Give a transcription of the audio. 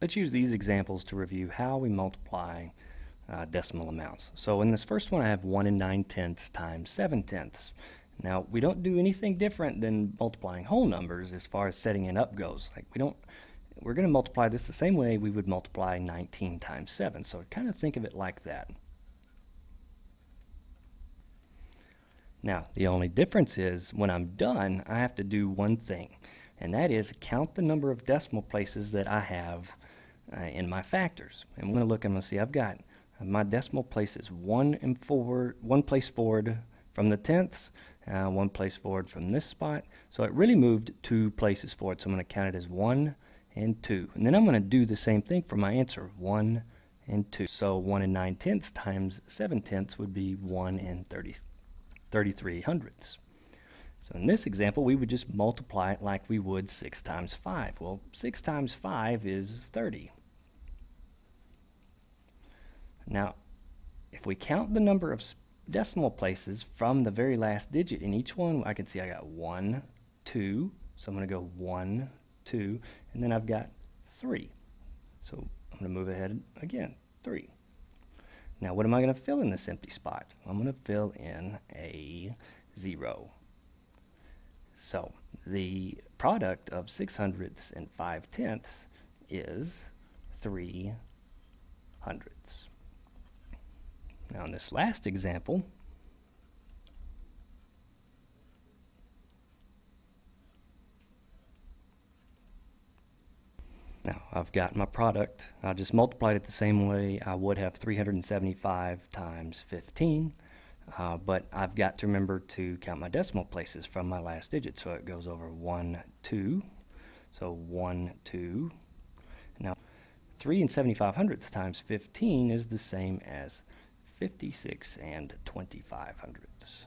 let's use these examples to review how we multiply uh, decimal amounts. So in this first one I have 1 and 9 tenths times 7 tenths. Now we don't do anything different than multiplying whole numbers as far as setting it up goes. Like we don't, we're going to multiply this the same way we would multiply 19 times 7. So kind of think of it like that. Now the only difference is when I'm done I have to do one thing and that is count the number of decimal places that I have uh, in my factors. And I'm going to look, I'm going to see I've got my decimal places one and forward, one place forward from the tenths, uh, one place forward from this spot. So it really moved two places forward. So I'm going to count it as one and two. And then I'm going to do the same thing for my answer, one and two. So one and nine tenths times seven tenths would be one and 30, 33 hundredths. So in this example, we would just multiply it like we would 6 times 5. Well, 6 times 5 is 30. Now, if we count the number of decimal places from the very last digit in each one, I can see I got 1, 2, so I'm going to go 1, 2, and then I've got 3. So I'm going to move ahead again, 3. Now what am I going to fill in this empty spot? I'm going to fill in a 0. So the product of 6 hundredths and 5 tenths is 3 hundredths. Now in this last example, Now I've got my product. I just multiplied it the same way I would have 375 times 15. Uh, but I've got to remember to count my decimal places from my last digit. So it goes over 1, 2. So 1, 2. Now, 3 and 75 hundredths times 15 is the same as 56 and 25 hundredths.